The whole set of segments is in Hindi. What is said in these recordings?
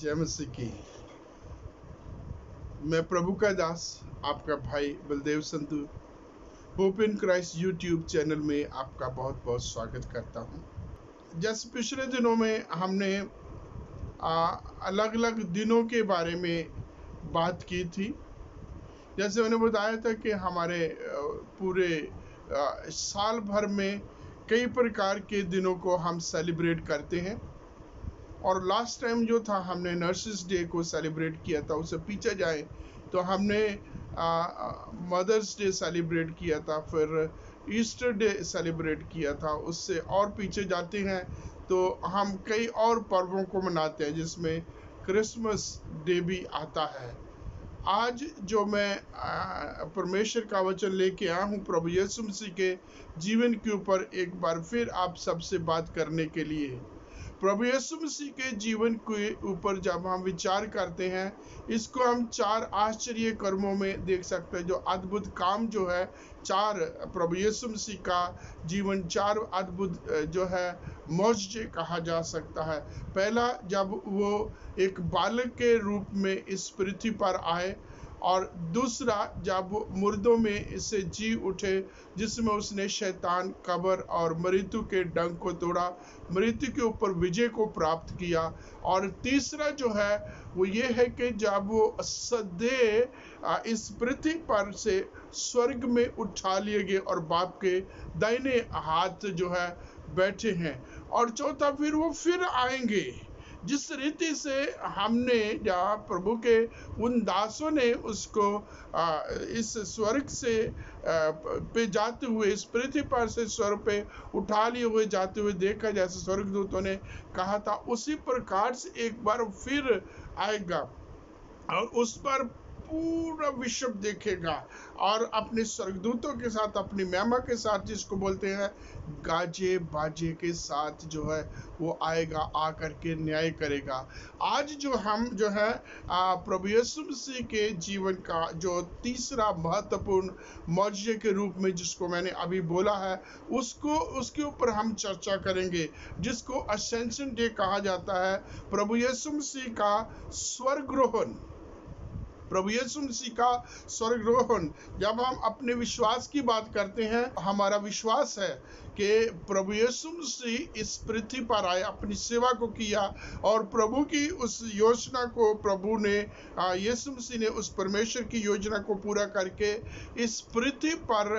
जय मसीह की। मैं प्रभु का दास आपका भाई Baldev Santu hope in Christ YouTube channel में आपका बहुत बहुत स्वागत करता हूँ। जैसे पिछले दिनों में हमने आ, अलग अलग दिनों के बारे में बात की थी। जैसे मैंने बताया था कि हमारे पूरे आ, साल भर में कई प्रकार के दिनों को हम सेलिब्रेट करते हैं। और लास्ट टाइम जो था, हमने नर्सिस डे को सेलिब्रेट किया था उससे पीछे जाए तो हमने मदर्स डे सेलिब्रेट किया था, फिर ईस्टर डे सेलिब्रेट किया था, उससे और पीछे जाते हैं तो हम कई और पर्वों को मनाते हैं, जिसमें क्रिसमस डे भी आता है। आज जो मैं परमेश्वर का वचन लेके आया हूँ, प्रभु यीशु मसीह के जीवन के ऊपर एक बार फिर आप सबसे बात करने के लिए प्रभु यीशु मसीह के जीवन के ऊपर जब हम विचार करते हैं, इसको हम चार आश्चर्य कर्मों में देख सकते हैं। जो अद्भुत काम जो है, चार प्रभु यीशु मसीह का जीवन, चार अद्भुत जो है, मौजे कहा जा सकता है। पहला, जब वो एक बालक के रूप में इस पृथ्वी पर आए और दूसरा, जब मुर्दों में इसे जी उठे, जिसमें उसने शैतान, कबर और मृत्यु के डंग को तोड़ा, मृत्यु के ऊपर विजय को प्राप्त किया। और तीसरा जो है, वो ये है कि जब वो सदे इस पृथ्वी पर से स्वर्ग में उठा लिए गए और बाप के दाहिने हाथ जो है, बैठे हैं। और चौथा फिर वो फिर आएँगे। जिस रीति से हमने, या प्रभु के उन दासों ने उसको इस स्वर्ग से पे जाते हुए, इस पृथ्वी पर से स्वर्ग पे उठा लिए हुए, जाते हुए देखा जैसे स्वर्गदूतों ने कहा था, उसी प्रकार से एक बार फिर आएगा। और उस पर पूरा विश्व देखेगा और अपने स्वर्गदूतों के साथ, अपनी महिमा के साथ जिसको बोलते हैं, गाजे बाजे के साथ जो है वो आएगा, आकर के न्याय करेगा। आज जो हम, जो है प्रभु यीशु मसीह के जीवन का जो तीसरा महत्वपूर्ण मौजे के रूप में जिसको मैंने अभी बोला है, उसको, उसके ऊपर हम चर्चा करेंगे, जिसको असेंशन डे कहा जाता है। प्रभु यीशु मसीह का स्वर्गरोहन प्रभु यीशु मसीह का स्वर्गरोहण। जब हम अपने विश्वास की बात करते हैं, हमारा विश्वास है कि प्रभु यीशु मसीह इस पृथ्वी पर आए, अपनी सेवा को किया और प्रभु की उस योजना को प्रभु ने यीशु मसीह ने उस परमेश्वर की योजना को पूरा करके इस पृथ्वी पर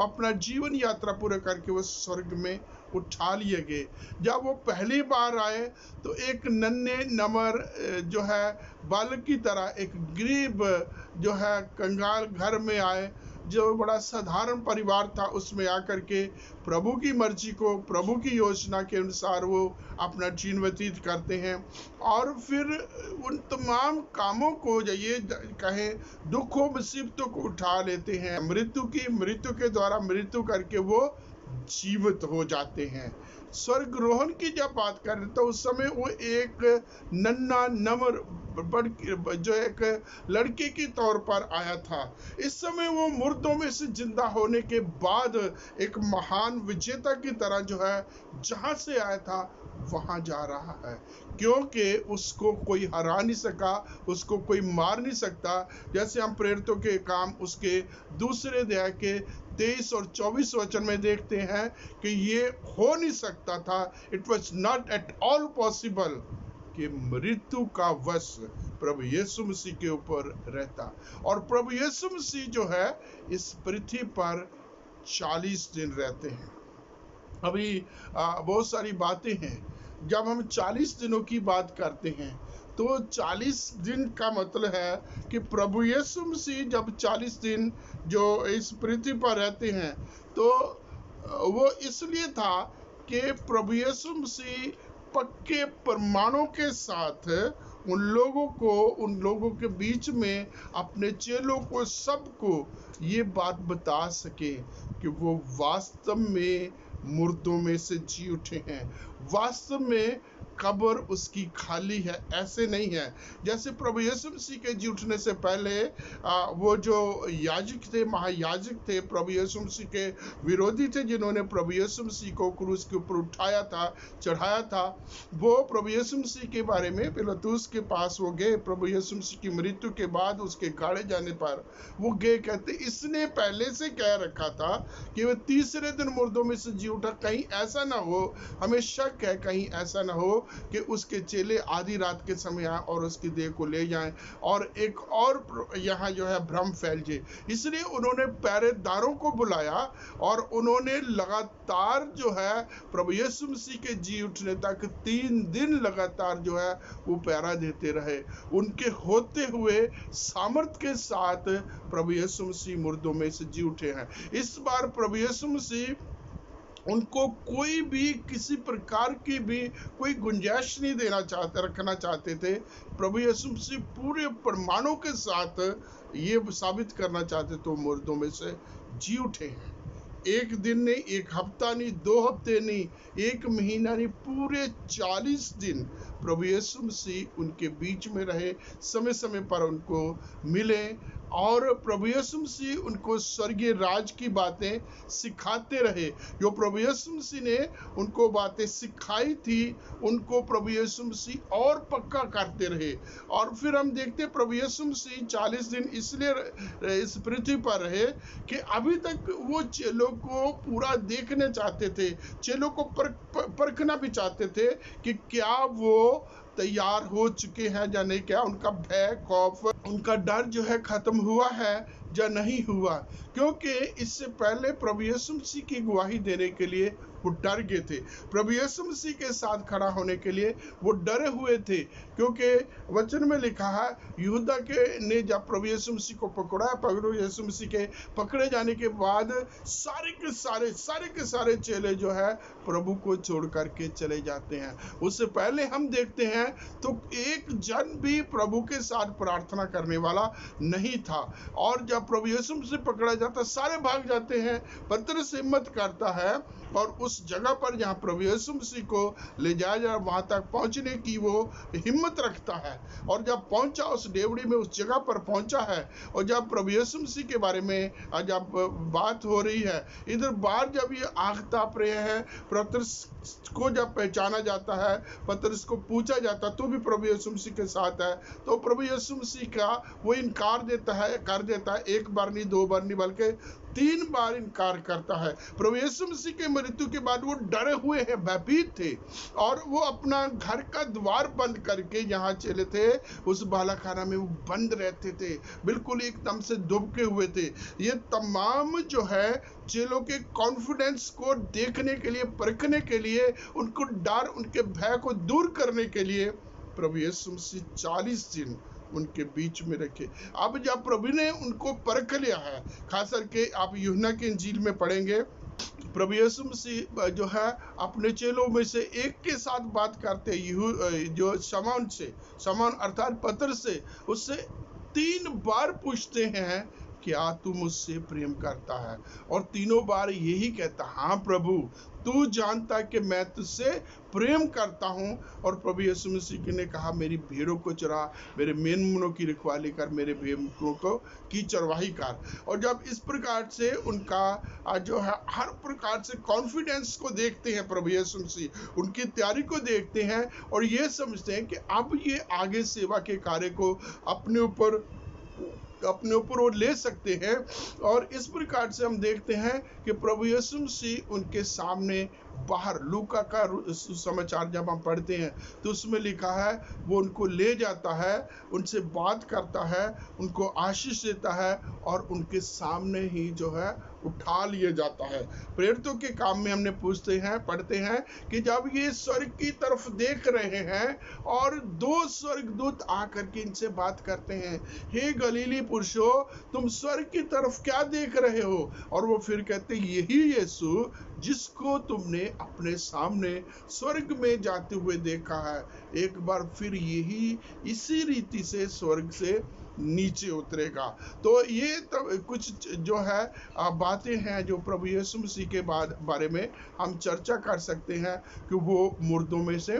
अपना जीवन यात्रा पूरा करके वो स्वर्ग में उठा लिए गए। जब वो पहली बार आए तो एक नन्हे नमर जो है बालक की तरह, एक गरीब, जो है, कंगाल घर में आए, जो बड़ा साधारण परिवार था, उसमें आकर के प्रभु की मर्ज़ी को, प्रभु की योजना के अनुसार वो अपना जीवन व्यतीत करते हैं। और फिर उन तमाम कामों को ये कहें, दुखों, मुसीबतों को उठा लेते हैं। मृत्यु की, मृत्यु के द्वारा मृत्यु करके वो जीवित हो जाते हैं। स्वर्गरोहण की जब बात करें तो उस समय वो एक नन्ना नमर जो एक लड़के के तौर पर आया था। इस समय वो मुर्दों में से ज़िंदा होने के बाद एक महान विजेता की तरह जो है, जहाँ से आया था, वहाँ जा रहा है। क्योंकि उसको कोई हरा नहीं सका, उसको कोई मार नहीं सकता। जैसे हम प्रेरितों के काम उसके दूसरे अध्याय के तेईस और चौबीस वचन में देखते हैं कि ये हो नहीं सकता था। It was not at all possible कि मृत्यु का वश प्रभु यीशु मसीह के ऊपर रहता। और प्रभु यीशु मसीह जो है, इस पृथ्वी पर चालीस दिन रहते हैं। अभी बहुत सारी बातें हैं। जब हम चालीस दिनों की बात करते हैं तो 40 दिन का मतलब है कि प्रभु यीशु मसीह जब 40 दिन जो इस पृथ्वी पर रहते हैं तो वो इसलिए था कि प्रभु यीशु मसीह पक्के प्रमाणों के साथ उन लोगों को, उन लोगों के बीच में अपने चेलों को, सबको ये बात बता सके कि वो वास्तव में मुर्दों में से जी उठे हैं। वास्तव में कब्र उसकी खाली है ऐसे नहीं है। जैसे प्रभु यीशु मसीह के जी उठने से पहले आ, वो जो याजक थे महायाजक थे प्रभु यीशु मसीह के विरोधी थे जिन्होंने प्रभु यीशु मसीह को क्रूस के ऊपर उठाया था चढ़ाया था वो प्रभु यीशु मसीह के बारे में पिलातूस के पास वो गए। प्रभु यीशु मसीह की मृत्यु के बाद उसके गाड़े जाने पर वो गए कहते इसने पहले से कह रखा था कि वह तीसरे दिन मुर्दों में से जी उठा। कहीं ऐसा ना हो हमें शक है कहीं ऐसा ना हो कि उसके चेले आधी रात के समय आए और उसकी देह को ले जाएँ। और एक और यहाँ जो है, भ्रम फैल जाए। इसलिए उन्होंने पहरेदारों को बुलाया और उन्होंने लगातार जो है, प्रभु यीशु मसीह के जी उठने तक तीन दिन लगातार जो है, वो पैरा देते रहे। उनके होते हुए सामर्थ के साथ प्रभु यीशु मसीह मुर्दों में से जी उठे हैं। इस बार प्रभु यीशु मसीह उनको कोई भी, किसी प्रकार की भी कोई गुंजाइश नहीं देना चाहते, रखना चाहते थे। प्रभु यीशु मसीह पूरे प्रमाणों के साथ ये साबित करना चाहते तो मुर्दों में से जी उठे हैं। एक दिन नहीं, एक हफ़्ता नहीं, दो हफ़्ते नहीं, एक महीना नहीं, पूरे चालीस दिन प्रभु यीशु मसीह उनके बीच में रहे। समय समय पर उनको मिले और प्रभु यीशु मसीह उनको स्वर्गीय राज की बातें सिखाते रहे। जो प्रभु यीशु मसीह ने उनको बातें सिखाई थी उनको प्रभु यीशु मसीह और पक्का करते रहे। और फिर हम देखते प्रभु यीशु मसीह चालीस दिन इसलिए इस पृथ्वी पर रहे कि अभी तक वो चेलों को पूरा देखने चाहते थे चेलों को पर, पर, परखना भी चाहते थे कि क्या वो तैयार हो चुके हैं या नहीं, क्या उनका भय, खौफ, उनका डर जो है खत्म हुआ है या नहीं हुआ? क्योंकि इससे पहले प्रभु यीशु मसीह की गवाही देने के लिए वो डर गए थे। प्रभु यीशु मसीह के साथ खड़ा होने के लिए वो डरे हुए थे, क्योंकि वचन में लिखा है, यहूदा के ने जब प्रभु यीशु मसीह को पकड़ा प्रभु यीशु मसीह के पकड़े जाने के बाद सारे के सारे सारे के सारे चेले जो है प्रभु को छोड़ करके चले जाते हैं। उससे पहले हम देखते हैं तो एक जन भी प्रभु के साथ प्रार्थना करने वाला नहीं था। और जब प्रभु यीशु मसीह पकड़ा जाता, सारे भाग जाते हैं पत्र से हिम्मत करता है, और उस जगह पर जहाँ प्रभु यीशु मसीह को ले जाया जाए, वहाँ तक पहुँचने की वो हिम्मत रखता है। और जब पहुँचा उस डेवड़ी में, उस जगह पर पहुँचा है, और जब प्रभु यीशु मसीह के बारे में जब बात हो रही है, इधर बाहर जब ये आग ताप रहे हैं, पत्रस को जब पहचाना जाता है, पत्रस को पूछा जाता है तो भी प्रभु यीशु मसीह के साथ है? तो प्रभु यीशु मसीह का वो इनकार देता है, कर देता है, एक बार नहीं, दो बार नहीं, बल्कि तीन बार इनकार करता है। प्रभु यीशु मसीह के मृत्यु के बाद वो डरे हुए हैं, भयभीत थे और वो अपना घर का द्वार बंद करके यहाँ चले थे। उस बालाखाना में वो बंद रहते थे, बिल्कुल एकदम से दुबके हुए थे। ये तमाम जो है चेलों के कॉन्फिडेंस को देखने के लिए, परखने के लिए, उनको डर, उनके भय को दूर करने के लिए प्रभु यीशु मसीह चालीस दिन उनके बीच में रखे। अब जब प्रभु ने उनको परख लिया है खास करके आप युना के इंजील में पढ़ेंगे, प्रभु यीशु मसीह जो है, अपने चेलों में से एक के साथ बात करते जो समान से, समान अर्थात पत्र से, उससे तीन बार पूछते हैं क्या तू मुझसे प्रेम करता है? और तीनों बार यही कहता हाँ प्रभु, तू जानता कि मैं तुझसे प्रेम करता हूँ। और प्रभु यीशु मसीह ने कहा, मेरी भेड़ों को चरा, मेरे मेनमुनों की रखवाली कर, मेरे भेड़ों को, की चरवाही कर। और जब इस प्रकार से उनका जो है, हर प्रकार से कॉन्फिडेंस को देखते हैं प्रभु यीशु मसीह, उनकी तैयारी को देखते हैं और ये समझते हैं कि अब ये आगे सेवा के कार्य को अपने ऊपर अपने ऊपर वो ले सकते हैं। और इस प्रकार से हम देखते हैं कि प्रभु यीशु मसीह उनके सामने बाहर लूका का समाचार जब हम पढ़ते हैं तो उसमें लिखा है, वो उनको ले जाता है, उनसे बात करता है, उनको आशीष देता है और उनके सामने ही जो है, उठा लिया जाता है। प्रेरितों के काम में हमने पूछते हैं, पढ़ते हैं कि जब ये स्वर्ग की तरफ़ देख रहे हैं और दो स्वर्गदूत आकर के इनसे बात करते हैं, हे गलीली पुरुषो, तुम स्वर्ग की तरफ़ क्या देख रहे हो? और वो फिर कहते यही यीशु जिसको तुमने अपने सामने स्वर्ग में जाते हुए देखा है, एक बार फिर यही इसी रीति से स्वर्ग से नीचे उतरेगा। तो ये तब कुछ जो है बातें हैं जो प्रभु यीशु मसीह के बारे में हम चर्चा कर सकते हैं कि वो मुर्दों में से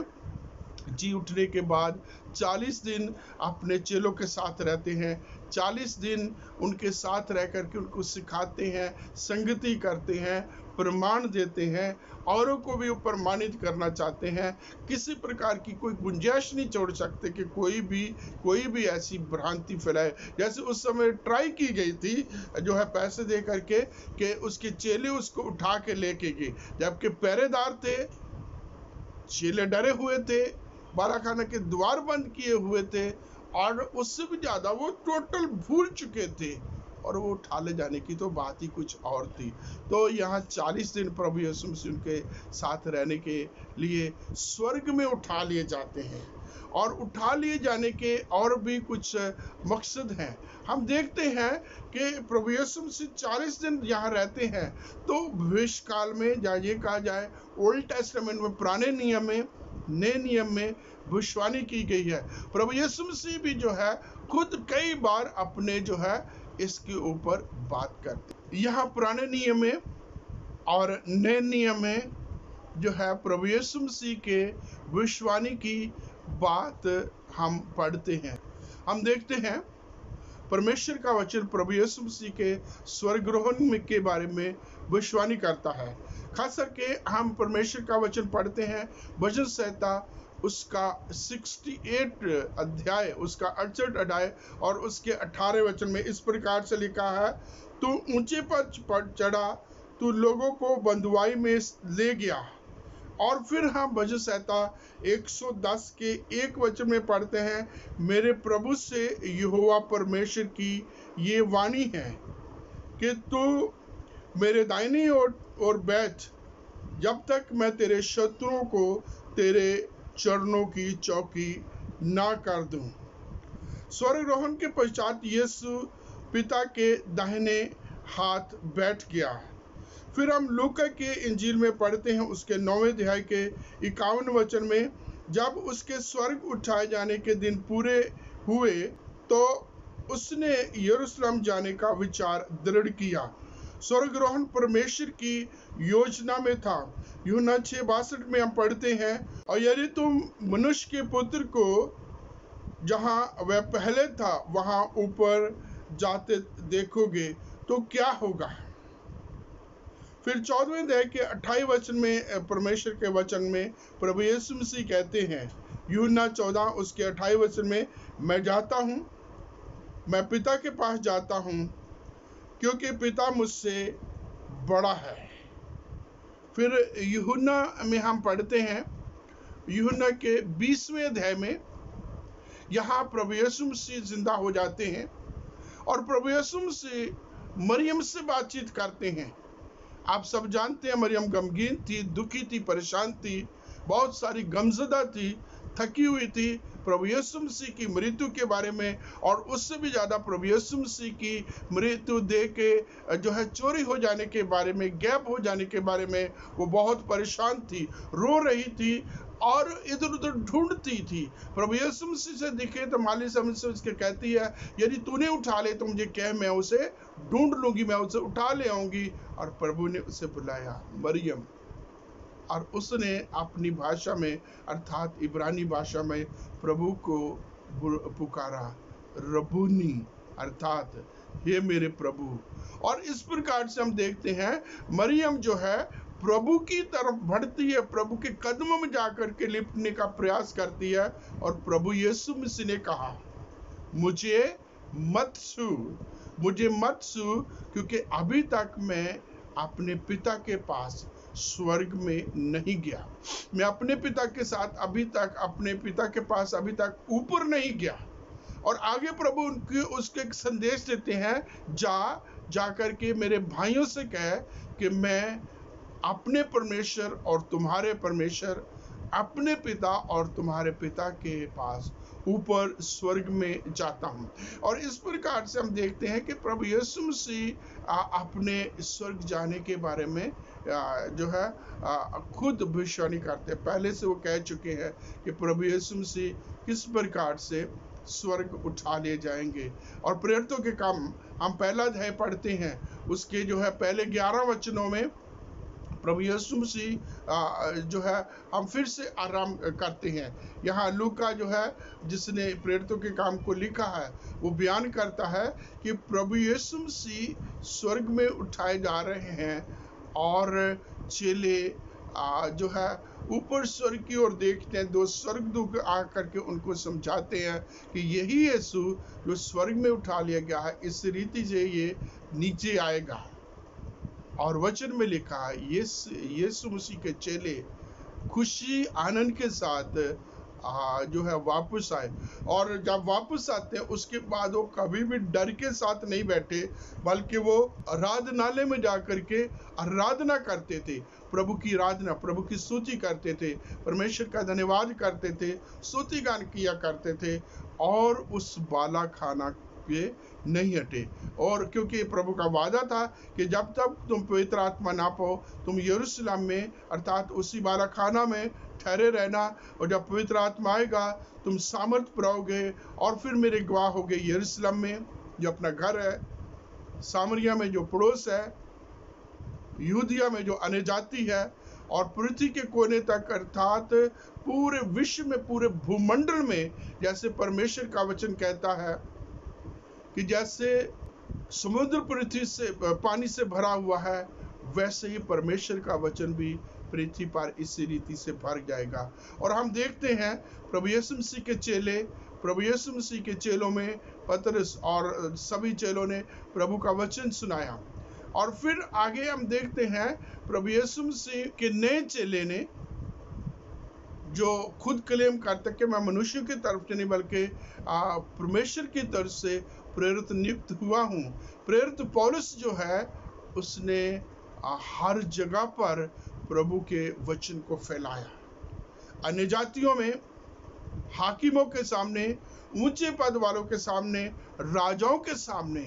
जी उठने के बाद 40 दिन अपने चेलों के साथ रहते हैं 40 दिन उनके साथ रह करके उनको सिखाते हैं, संगति करते हैं, प्रमाण देते हैं, औरों को भी प्रमाणित करना चाहते हैं। किसी प्रकार की कोई गुंजाइश नहीं छोड़ सकते कि कोई भी कोई भी ऐसी भ्रांति फैलाए। जैसे उस समय ट्राई की गई थी, जो है पैसे दे करके कि उसके चेले उसको उठा के लेके गए। जबकि पहरेदार थे, चेले डरे हुए थे बालाखाना के द्वार बंद किए हुए थे और उससे भी ज़्यादा वो टोटल भूल चुके थे। और वो उठा ले जाने की तो बात ही कुछ और थी। तो यहाँ चालीस दिन प्रभु यीशु मसीह उनके साथ रहने के लिए स्वर्ग में उठा लिए जाते हैं। और उठा लिए जाने के और भी कुछ मकसद हैं। हम देखते हैं कि प्रभु यीशु मसीह चालीस दिन यहाँ रहते हैं। तो भविष्य काल में, या ये कहा जाए ओल्ड टेस्टामेंट में, पुराने नियम में नए नियम में भविष्यवाणी की गई है। प्रभु यीशु मसीह भी जो है, खुद कई बार अपने जो है, इसके ऊपर बात करते यहाँ पुराने नियम में और नए नियम में जो है, प्रभु यीशु मसीह के भविष्यवाणी की बात हम पढ़ते हैं। हम देखते हैं, परमेश्वर का वचन प्रभु यीशु मसीह के स्वर्ग्रहण के बारे में भविष्यवाणी करता है। खास करके हम परमेश्वर का वचन पढ़ते हैं भजन संहिता उसका 68 अध्याय, उसका अड़सठ अध्याय और उसके 18 वचन में इस प्रकार से लिखा है, तू ऊँचे पर चढ़ा, तू लोगों को बंधुआई में ले गया। और फिर हम भजन संहिता 110 के एक वचन में पढ़ते हैं, मेरे प्रभु से यहोवा परमेश्वर की ये वाणी है कि तू मेरे दाहिनी ओर और बैठ जब तक मैं तेरे शत्रुओं को तेरे चरणों की चौकी ना कर दूँ। स्वर्गरोहण के पश्चात यीशु पिता के दाहिने हाथ बैठ गया। फिर हम लूका के इंजील में पढ़ते हैं, उसके नौवें अध्याय के इक्यावन वचन में, जब उसके स्वर्ग उठाए जाने के दिन पूरे हुए तो उसने यरूशलेम जाने का विचार दृढ़ किया। स्वर्गरोहण परमेश्वर की योजना में था। यूना छह बासठ में हम पढ़ते हैं, और यदि तुम मनुष्य के पुत्र को जहाँ वह पहले था, वहाँ ऊपर जाते देखोगे तो क्या होगा? फिर चौदहवें अध्याय के अट्ठाई वचन में परमेश्वर के वचन में प्रभु यीशु मसीह कहते हैं यूना चौदह उसके अट्ठाई वचन में, मैं जाता हूँ, मैं पिता के पास जाता हूँ क्योंकि पिता मुझसे बड़ा है। फिर यूहन्ना में हम पढ़ते हैं, यूहन्ना के बीसवें अध्याय में, यहाँ प्रभु यीशु मसीह ज़िंदा हो जाते हैं और प्रभु यीशु मसीह मरियम से बातचीत करते हैं। आप सब जानते हैं मरियम गमगीन थी, दुखी थी, परेशान थी, बहुत सारी गमजदा थी, थकी हुई थी प्रभु यीशु मसीह की मृत्यु के बारे में और उससे भी ज़्यादा प्रभु यीशु मसीह की मृत्यु दे के, जो है चोरी हो जाने के बारे में, गैप हो जाने के बारे में वो बहुत परेशान थी, रो रही थी और इधर उधर ढूंढती थी। प्रभु यीशु मसीह से दिखे तो माली समझ से उसके कहती है, यदि तूने उठा ले तो मुझे कह, मैं उसे ढूंढ लूँगी, मैं उसे उठा ले आऊँगी। और प्रभु ने उसे बुलाया, मरियम। और उसने अपनी भाषा में, अर्थात इब्रानी भाषा में प्रभु को पुकारा। रबूनी अर्थात, हे मेरे प्रभु। और इस प्रकार से हम देखते हैं, मरियम जो है, प्रभु की तरफ़ बढ़ती है, प्रभु के कदमों में जाकर के लिपटने का प्रयास करती है और प्रभु यीशु मसीह ने कहा, मुझे मत छू, मुझे मत छू, क्योंकि अभी तक मैं अपने पिता के पास स्वर्ग में नहीं गया। मैं अपने पिता के साथ अभी तक, अपने पिता के पास अभी तक ऊपर नहीं गया। और आगे प्रभु उनके, उसके संदेश देते हैं, जा जा करके मेरे भाइयों से कह कि मैं अपने परमेश्वर और तुम्हारे परमेश्वर, अपने पिता और तुम्हारे पिता के पास ऊपर स्वर्ग में जाता हूँ। और इस प्रकार से हम देखते हैं कि प्रभु यीशु मसीह अपने स्वर्ग जाने के बारे में जो है खुद भविष्यवाणी करते हैं। पहले से वो कह चुके हैं कि प्रभु यीशु मसीह किस प्रकार से स्वर्ग उठा लिए जाएँगे। और प्रेरितों के काम हम पहला अध्याय पढ़ते हैं। उसके जो है, पहले ग्यारह वचनों में प्रभु यीशु मसीह जो है, हम फिर से आराम करते हैं। यहाँ लूका जो है, जिसने प्रेरितों के काम को लिखा है, वो बयान करता है कि प्रभु यीशु मसीह स्वर्ग में उठाए जा रहे हैं। और चेले जो है, ऊपर स्वर्ग की ओर देखते हैं, दो स्वर्ग दुख आकर के उनको समझाते हैं कि यही यीशु जो स्वर्ग में उठा लिया गया है, इस रीति से ये नीचे आएगा। और वचन में लिखा है यीशु मसीह के चेले खुशी, आनंद के साथ जो है वापस आए। और जब वापस आते हैं, उसके बाद वो कभी भी डर के साथ नहीं बैठे, बल्कि वो आराधनालय में जा कर के आराधना करते थे। प्रभु की आराधना, प्रभु की सूची करते थे, परमेश्वर का धन्यवाद करते थे, स्तुति गान किया करते थे, और उस बाला खाना पे नहीं हटे। और क्योंकि प्रभु का वादा था कि जब तक तुम पवित्र आत्मा ना पाओ, तुम यरूशलेम में, अर्थात उसी बाला खाना में ठहरे रहना, और जब पवित्र आत्मा आएगा, तुम सामर्थ पाओगे और फिर मेरे गवाह हो गए यरूशलेम में, जो अपना घर है, सामरिया में जो पड़ोस है, यूदिया में जो अनजाति है, और पृथ्वी के कोने तक, अर्थात पूरे विश्व में, पूरे भूमंडल में, जैसे परमेश्वर का वचन कहता है कि जैसे समुद्र पृथ्वी से पानी से भरा हुआ है, वैसे ही परमेश्वर का वचन भी पृथ्वी पर इसी रीति से भर जाएगा। और हम देखते हैं प्रभु यीशु मसीह के चेले, प्रभु यीशु मसीह के चेलों में पतरस और सभी चेलों ने प्रभु का वचन सुनाया। और फिर आगे हम देखते हैं प्रभु यीशु मसीह के नए चेले ने, जो खुद क्लेम करते कि मैं मनुष्य की तरफ़ से नहीं, बल्कि परमेश्वर की तरफ़ से प्रेरित नियुक्त हुआ हूँ। प्रेरित पौलुस जो है, उसने हर जगह पर प्रभु के वचन को फैलाया। अन्य जातियों में, हाकिमों के सामने, ऊँचे पद वालों के सामने, राजाओं के सामने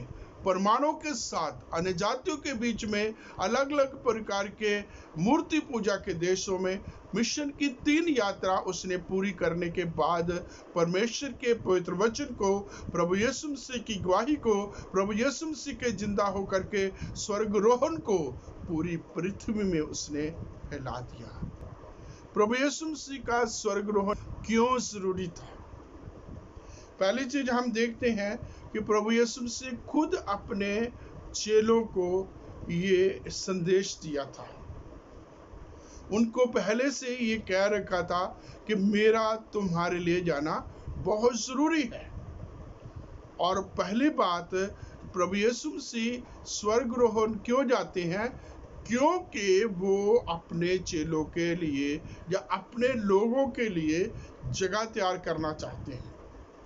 परमाणु के साथ अन्य जातियों के बीच में अलग अलग प्रकार के मूर्ति पूजा के देशों में मिशन की तीन यात्रा उसने पूरी करने के बाद परमेश्वर के पवित्र वचन को, प्रभु यीशु मसीह की गवाही को, प्रभु यीशु मसीह के ज़िंदा होकर के स्वर्ग रोहन को पूरी पृथ्वी में उसने फैला दिया। प्रभु यीशु मसीह का स्वर्ग रोहन क्यों ज़रूरी था? पहली चीज़ हम देखते हैं कि प्रभु यीशु मसीह खुद अपने चेलों को ये संदेश दिया था। उनको पहले से ये कह रखा था कि मेरा तुम्हारे लिए जाना बहुत ज़रूरी है। और पहली बात, प्रभु यीशु मसीह स्वर्ग रोहन क्यों जाते हैं? क्योंकि वो अपने चेलों के लिए या अपने लोगों के लिए जगह तैयार करना चाहते हैं।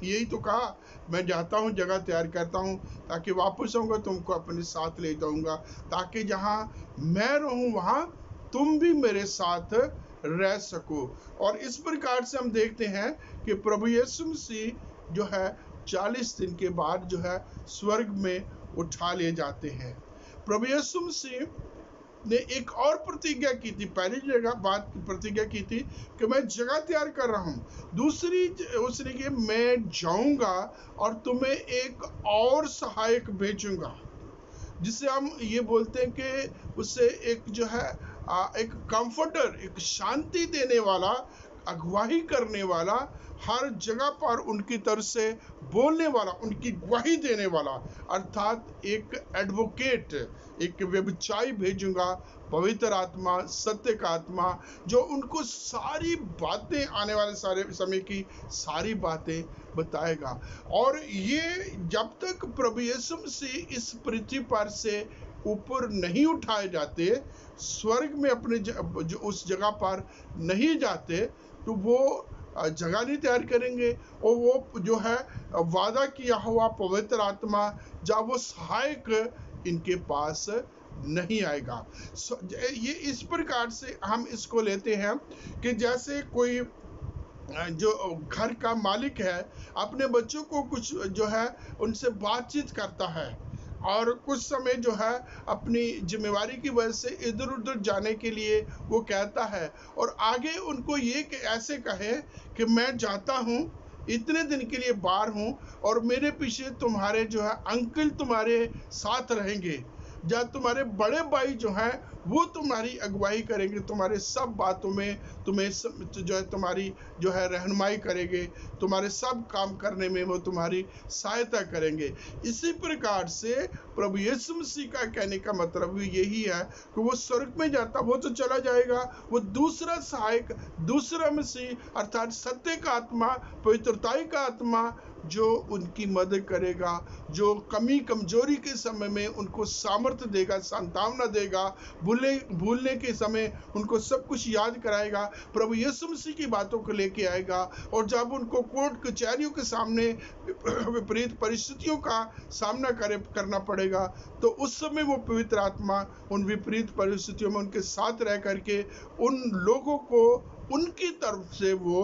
यही तो कहा। मैं जाता हूँ, जगह तैयार करता हूँ, ताकि वापस आऊँगा, तुमको अपने साथ ले जाऊँगा। ताकि जहाँ मैं रहूँ, वहाँ तुम भी मेरे साथ रह सको। और इस प्रकार से हम देखते हैं कि प्रभु यीशु मसीह जो है, चालीस दिन के बाद जो है, स्वर्ग में उठा ले जाते हैं। प्रभु यीशु मसीह ने एक और प्रतिज्ञा की थी, पहली जगह बात प्रतिज्ञा की थी कि मैं जगह तैयार कर रहा हूँ। दूसरी उसने कि मैं जाऊँगा और तुम्हें एक और सहायक भेजूँगा। जिसे हम ये बोलते हैं कि उससे एक जो है एक कंफर्टर एक शांति देने वाला, अगुवाही करने वाला हर जगह पर उनकी तरफ़ से बोलने वाला उनकी गवाही देने वाला अर्थात एक एडवोकेट एक व्यवचाई भेजूँगा पवित्र आत्मा सत्य का आत्मा जो उनको सारी बातें आने वाले सारे समय की सारी बातें बताएगा। और ये जब तक प्रभु यीशु से इस पृथ्वी पर से ऊपर नहीं उठाए जाते स्वर्ग में अपने ज, जो उस जगह पर नहीं जाते तो वो जगह नहीं तैयार करेंगे। और वो जो है, वादा किया हुआ पवित्र आत्मा, जब वो सहायक इनके पास नहीं आएगा। ये इस प्रकार से हम इसको लेते हैं कि जैसे कोई जो घर का मालिक है, अपने बच्चों को कुछ जो है, उनसे बातचीत करता है। और कुछ समय जो है अपनी जिम्मेवारी की वजह से इधर उधर जाने के लिए वो कहता है। और आगे उनको ये कि, ऐसे कहे कि मैं जाता हूँ, इतने दिन के लिए बाहर हूँ और मेरे पीछे तुम्हारे जो है अंकल तुम्हारे साथ रहेंगे। या तुम्हारे बड़े भाई जो हैं वो तुम्हारी अगुवाई करेंगे, तुम्हारे सब बातों में तुम्हें जो है, तुम्हारी जो है, रहनुमाई करेंगे, तुम्हारे सब काम करने में वो तुम्हारी सहायता करेंगे। इसी प्रकार से प्रभु यीशु मसीह का कहने का मतलब यही है कि वो स्वर्ग में जाता, वो तो चला जाएगा, वो दूसरा सहायक, दूसरा मसीह, अर्थात सत्य का आत्मा, पवित्रताई का आत्मा जो उनकी मदद करेगा, जो कमी, कमज़ोरी के समय में उनको सामर्थ्य देगा, सांत्वना देगा भूलने भूलने के समय उनको सब कुछ याद कराएगा, प्रभु यीशु मसीह की बातों को लेके आएगा, और जब उनको कोर्ट कचहरियों के सामने विपरीत परिस्थितियों का सामना करे, करना पड़ेगा तो उस समय वो पवित्र आत्मा उन विपरीत परिस्थितियों में उनके साथ रह करके उन लोगों को उनकी तरफ़ से वो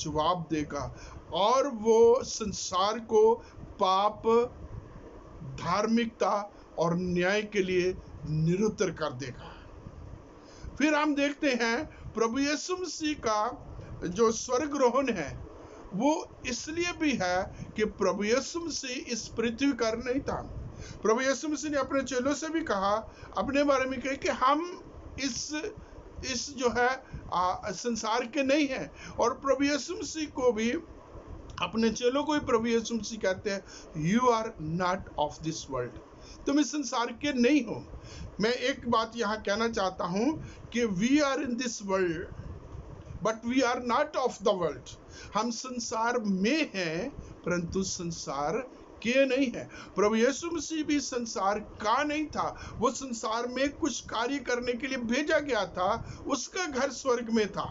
जवाब देगा, और वो संसार को पाप, धार्मिकता और न्याय के लिए निरुत्तर कर देगा। फिर हम देखते हैं प्रभु यीशु मसीह का जो स्वर्ग रोहन है वो इसलिए भी है कि प्रभु यीशु मसीह इस पृथ्वी कर नहीं था। प्रभु यीशु मसीह ने अपने चेलों से भी कहा अपने बारे में कहे कि हम इस इस जो है आ, संसार के नहीं है। और प्रभु यीशु मसीह को भी अपने चेलों को ही प्रभु यीशु मसीह कहते हैं you are not of this world तुम इस संसार के नहीं हो। मैं एक बात यहाँ कहना चाहता हूँ कि we are in this world but we are not of the world हम संसार में हैं, परंतु संसार के नहीं है। प्रभु यीशु मसीह भी संसार का नहीं था। वो संसार में कुछ कार्य करने के लिए भेजा गया था, उसका घर स्वर्ग में था।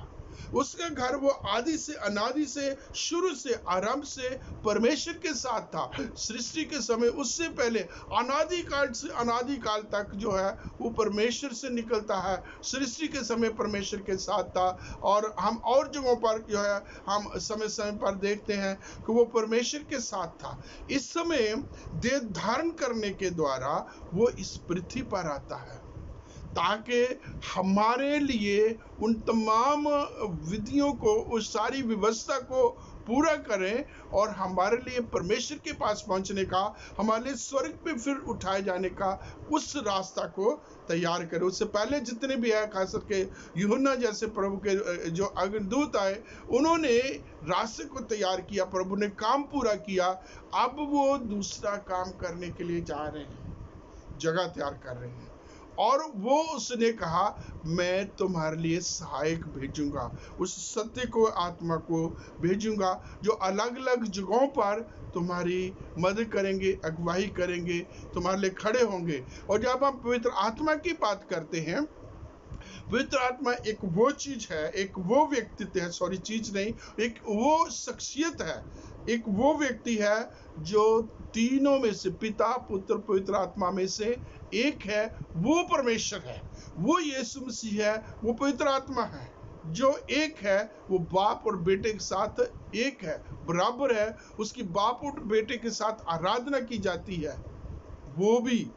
उसका घर वो आदि से, अनादि से, शुरू से, आरंभ से, परमेश्वर के साथ था, सृष्टि के समय। उससे पहले अनादि काल से अनादि काल तक जो है, वो परमेश्वर से निकलता है। सृष्टि के समय परमेश्वर के साथ था। और हम और जगहों पर जो है, हम समय समय पर देखते हैं कि वो परमेश्वर के साथ था। इस समय देह धारण करने के द्वारा वो इस पृथ्वी पर आता है। ताकि हमारे लिए उन तमाम विधियों को, उस सारी व्यवस्था को पूरा करें और हमारे लिए परमेश्वर के पास पहुँचने का, हमारे लिए स्वर्ग पे फिर उठाए जाने का उस रास्ता को तैयार करें। उससे पहले जितने भी आए खास करके यूहन्ना जैसे प्रभु के, जो अग्रदूत आए, उन्होंने रास्ते को तैयार किया, प्रभु ने काम पूरा किया। अब वो दूसरा काम करने के लिए जा रहे हैं, जगह तैयार कर रहे हैं। और वो उसने कहा, मैं तुम्हारे लिए सहायक भेजूँगा। उस सत्य को, आत्मा को भेजूँगा, जो अलग अलग जगहों पर तुम्हारी मदद करेंगे, अगुवाई करेंगे, तुम्हारे लिए खड़े होंगे। और जब हम पवित्र आत्मा की बात करते हैं, पवित्र आत्मा एक वो चीज़ है, एक वो व्यक्तित्व है सॉरी चीज़ नहीं, एक वो शख्सियत है, एक वो व्यक्ति है जो तीनों में से, पिता, पुत्र, पवित्र आत्मा में से एक है, वो परमेश्वर है। वो यीशु मसीह है, वो पवित्र आत्मा है। जो एक है, वो बाप और बेटे के साथ एक है, बराबर है। उसकी बाप और बेटे के साथ आराधना की जाती है। वो भी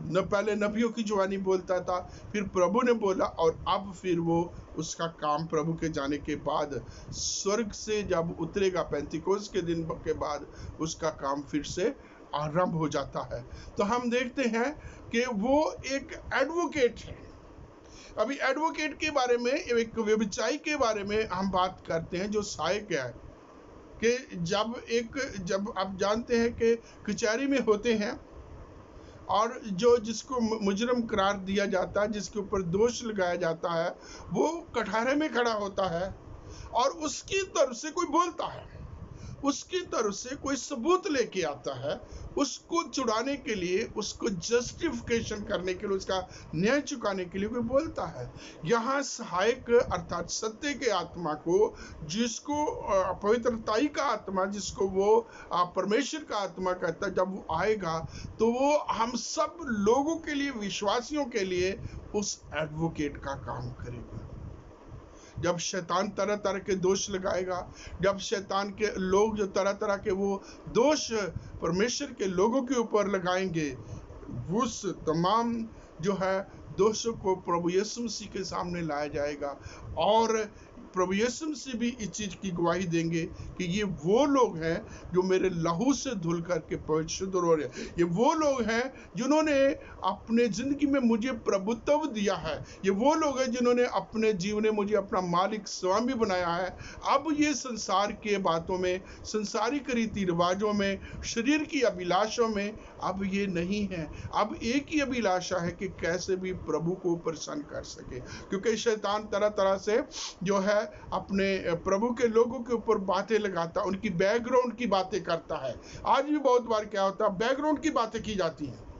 न पहले नबियों की जवानी बोलता था, फिर प्रभु ने बोला और अब फिर वो उसका काम प्रभु के जाने के बाद स्वर्ग से जब उतरेगा पैंतीकोस के दिन के बाद उसका काम फिर से आरंभ हो जाता है। तो हम देखते हैं कि वो एक एडवोकेट है। अभी एडवोकेट के बारे में, एक व्यवसायी के बारे में हम बात करते हैं, जो सहायक है। कि जब एक, जब आप जानते हैं कि कचहरी में होते हैं और जो जिसको मुजरम करार दिया जाता है, जिसके ऊपर दोष लगाया जाता है, वो कठारे में खड़ा होता है और उसकी तरफ़ से कोई बोलता है। उसकी तरफ़ से कोई सबूत लेके आता है, उसको चुड़ाने के लिए, उसको जस्टिफिकेशन करने के लिए, उसका न्याय चुकाने के लिए कोई बोलता है। यहाँ सहायक अर्थात सत्य के आत्मा को, जिसको पवित्रताई का आत्मा, जिसको वो परमेश्वर का आत्मा कहता है, जब वो आएगा तो वो हम सब लोगों के लिए, विश्वासियों के लिए, उस एडवोकेट का काम करेगा। जब शैतान तरह तरह के दोष लगाएगा, जब शैतान के लोग जो तरह तरह के वो दोष परमेश्वर के लोगों के ऊपर लगाएँगे, उस तमाम जो है दोषों को प्रभु यीशु मसीह के सामने लाया जाएगा। और प्रभु यीशु मसीह भी इस चीज़ की गवाही देंगे कि ये वो लोग हैं जो मेरे लहू से धुल करके पवित्र शुद्ध हो। रहे ये वो लोग हैं जिन्होंने अपने ज़िंदगी में मुझे प्रभुत्व दिया है। ये वो लोग हैं जिन्होंने अपने जीवन में मुझे अपना मालिक स्वामी बनाया है। अब ये संसार के बातों में, संसारिक रीति रिवाजों में, शरीर की अभिलाषों में अब ये नहीं है। अब एक ही अभिलाषा है कि कैसे भी प्रभु को प्रसन्न कर सके। क्योंकि शैतान तरह तरह से जो है अपने प्रभु के लोगों के ऊपर बातें लगाता, उनकी बैकग्राउंड की बातें करता है। आज भी बहुत बार क्या होता है बैकग्राउंड की बातें की जाती हैं।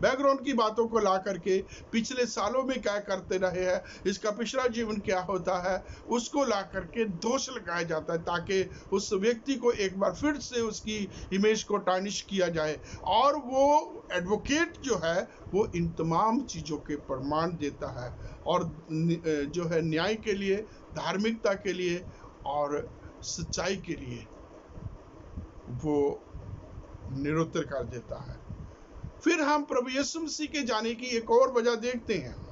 बैकग्राउंड की बातों को ला करके पिछले सालों में क्या करते रहे हैं, इसका पिछला जीवन क्या होता है, उसको ला करके दोष लगाया जाता है ताकि उस व्यक्ति को एक बार फिर से उसकी इमेज को टानिश किया जाए। और वो एडवोकेट जो है, वो इन तमाम चीज़ों के प्रमाण देता है। और जो है न्याय के लिए, धार्मिकता के लिए और सच्चाई के लिए वो निरुत्तर कर देता है। फिर हम प्रभु यीशु मसीह के जाने की एक और वजह देखते हैं।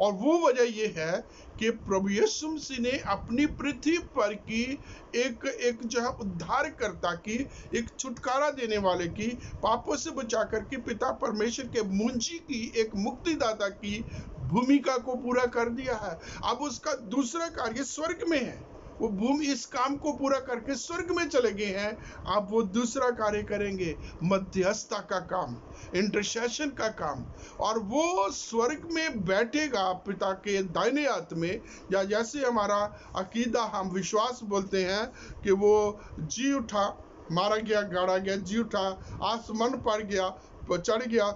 और वो वजह ये है कि प्रभु यीशु मसीह ने अपनी पृथ्वी पर की एक एक जो है उद्धारकर्ता की, एक छुटकारा देने वाले की, पापों से बचा करके पिता परमेश्वर के मुंजी की, एक मुक्तिदाता की भूमिका को पूरा कर दिया है। अब उसका दूसरा कार्य स्वर्ग में है। वो भूमि इस काम को पूरा करके स्वर्ग में चले गए हैं। आप वो दूसरा कार्य करेंगे मध्यस्थता का काम इंटरसेशन का काम। और वो स्वर्ग में बैठेगा पिता के दाहिने हाथ में। या जैसे हमारा अकीदा हम विश्वास बोलते हैं कि वो जी उठा, मारा गया, गाड़ा गया, जी उठा, आसमान पर गया चढ़ गया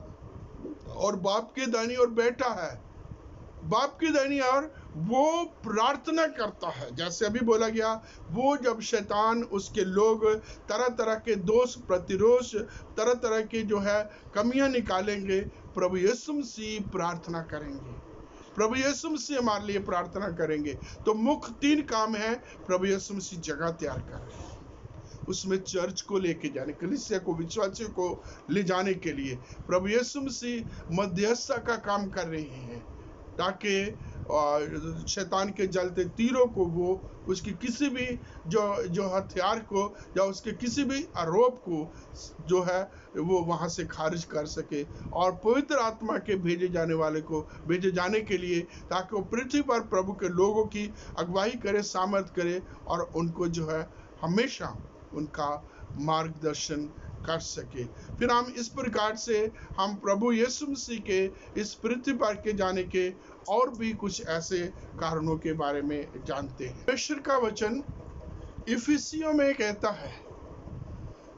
और बाप के दानी और बैठा है। बाप की दानी और वो प्रार्थना करता है। जैसे अभी बोला गया, वो जब शैतान, उसके लोग तरह तरह के दोष, प्रतिरोष तरह तरह के जो है कमियाँ निकालेंगे, प्रभु यीशु मसीह प्रार्थना करेंगे। प्रभु यीशु मसीह हमारे लिए प्रार्थना करेंगे। तो मुख्य तीन काम है, प्रभु यीशु मसीह जगह तैयार कर। रहे हैं उसमें चर्च को लेके जाने, कलिसिया को, विश्वासियों को ले जाने के लिए। प्रभु यीशु मसीह मध्यस्थता का काम कर रहे हैं, ताकि शैतान के जलते तीरों को वो, उसकी किसी भी जो जो हथियार को या उसके किसी भी आरोप को जो है, वो वहाँ से खारिज कर सके और पवित्र आत्मा के भेजे जाने वाले को भेजे जाने के लिए ताकि वो पृथ्वी पर प्रभु के लोगों की अगुवाई करे, सामर्थ करे और उनको जो है, हमेशा उनका मार्गदर्शन कर सके। फिर हम इस प्रकार से हम प्रभु यीशु मसीह के इस पृथ्वी पर के जाने के और भी कुछ ऐसे कारणों के बारे में जानते हैं। परमेश्वर का वचन इफिसियों में कहता है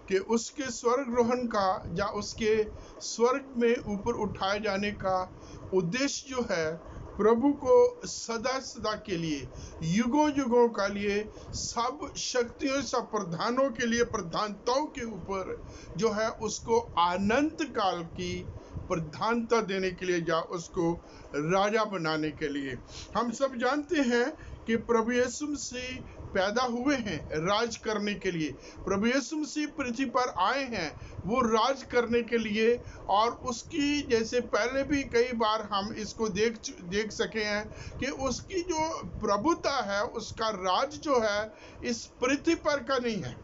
कि उसके स्वर्ग ग्रहण का या उसके स्वर्ग में ऊपर उठाए जाने का उद्देश्य जो है प्रभु को सदा सदा के लिए युगों युगों का लिए, सब शक्तियों, सब प्रधानों के लिए, प्रधानताओं के ऊपर जो है उसको अनंत काल की प्रधानता देने के लिए या उसको राजा बनाने के लिए। हम सब जानते हैं कि प्रभु यीशु मसीह पैदा हुए हैं राज करने के लिए। प्रभु यीशु मसीह पृथ्वी पर आए हैं वो राज करने के लिए और उसकी जैसे पहले भी कई बार हम इसको देख देख सके हैं कि उसकी जो प्रभुता है उसका राज जो है इस पृथ्वी पर का नहीं है।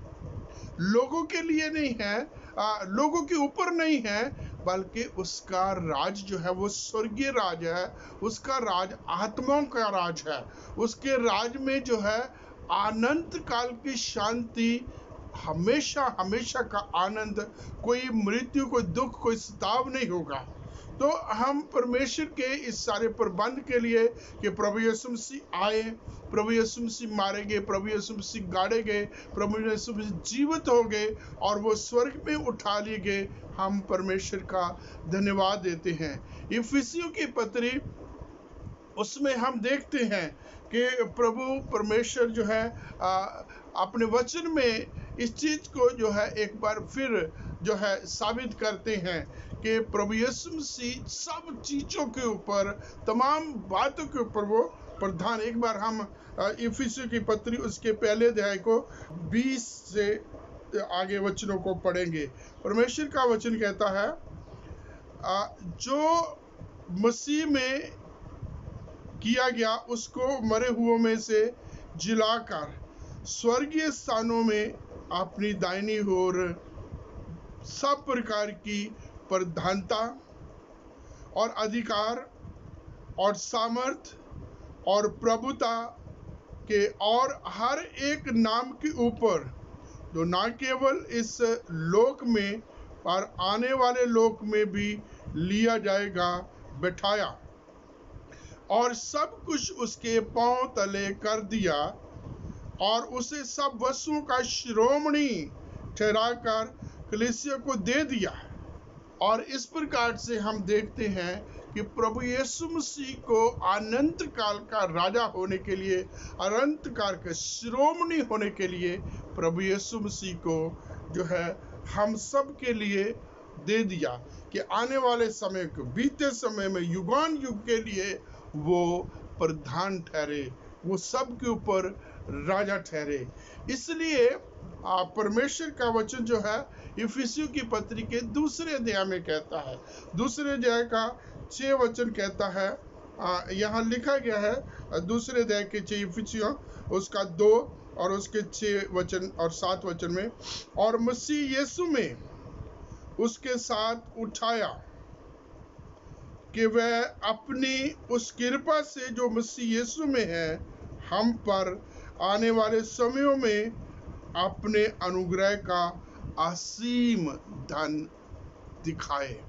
लोगों के लिए नहीं है आ, लोगों के ऊपर नहीं है बल्कि उसका राज जो है वो स्वर्गीय राज है उसका राज आत्माओं का राज है। उसके राज में जो है अनंत काल की शांति, हमेशा हमेशा का आनंद। कोई मृत्यु, कोई दुख, कोई सताव नहीं होगा। तो हम परमेश्वर के इस सारे प्रबंध के लिए कि प्रभु यीशु मसीह आए, प्रभु यीशु मसीह मारे गए प्रभु यीशु मसीह गाड़े गए प्रभु यीशु मसीह जीवित हो गए और वो स्वर्ग में उठा लिए गए, हम परमेश्वर का धन्यवाद देते हैं। इफिसियों की पत्री, उसमें हम देखते हैं कि प्रभु परमेश्वर जो है आ, अपने वचन में इस चीज़ को जो है एक बार फिर जो है साबित करते हैं कि प्रभु यीशु मसीह सब चीज़ों के ऊपर तमाम बातों के ऊपर वो प्रधान। एक बार हम इफिसु की पत्री उसके पहले अध्याय को 20 से आगे वचनों को पढ़ेंगे। परमेश्वर का वचन कहता है जो मसीह में किया गया, उसको मरे हुओं में से जिलाकर स्वर्गीय स्थानों में अपनी दाहिनी ओर सब प्रकार की प्रधानता और अधिकार और सामर्थ और प्रभुता के और हर एक नाम के ऊपर, जो ना केवल इस लोक में, पर आने वाले लोक में भी लिया जाएगा, बैठाया। और सब कुछ उसके पाँव तले कर दिया और उसे सब वस्तुओं का श्रोमणी ठहराकर कलिसिया को दे दिया और इस प्रकार से हम देखते हैं कि प्रभु यीशु मसीह को अनंत काल का राजा होने के लिए, अनंत काल का श्रोमणी होने के लिए प्रभु यीशु मसीह को जो है हम सब के लिए दे दिया कि आने वाले समय को बीते समय में युगान युग के लिए वो प्रधान ठहरे, वो सब के ऊपर राजा ठहरे। इसलिए परमेश्वर का वचन जो है, इफिसियों की पत्री के दूसरे अध्याय में कहता है। दूसरे अध्याय का छह वचन कहता है। यहाँ लिखा गया है, दूसरे अध्याय के छह इफिसियों, उसका दो और उसके छह वचन और सात वचन में, और मसीह यीशु में उसके साथ उठाया। कि वह अपनी उस कृपा से जो मसीह यीशु में है, हम पर आने वाले समयों में अपने अनुग्रह का असीम धन दिखाए।